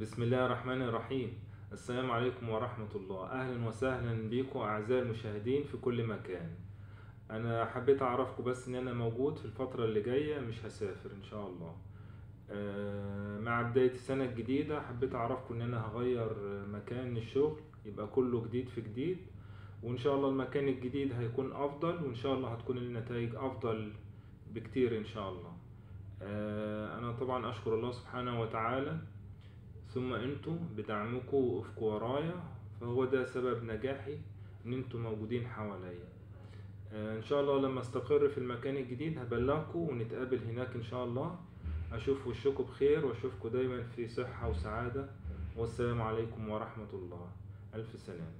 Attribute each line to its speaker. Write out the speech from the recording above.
Speaker 1: بسم الله الرحمن الرحيم. السلام عليكم ورحمة الله. أهلا وسهلا بكم أعزائي المشاهدين في كل مكان. أنا حبيت أعرفكم بس إن أنا موجود في الفترة اللي جاية مش هسافر إن شاء الله. آه، مع بداية السنة الجديدة حبيت أعرفكم إن أنا هغير مكان الشغل يبقى كله جديد في جديد وإن شاء الله المكان الجديد هيكون أفضل وإن شاء الله هتكون النتائج أفضل بكتير إن شاء الله. آه، أنا طبعا أشكر الله سبحانه وتعالى ثم أنتم بدعمكم وقفكم ورايا فهو ده سبب نجاحي إن أنتم موجودين حواليا. آه، إن شاء الله لما أستقر في المكان الجديد هبلغكم ونتقابل هناك إن شاء الله. أشوف وشكم بخير وأشوفكم دايما في صحة وسعادة. والسلام عليكم ورحمة الله. ألف سلام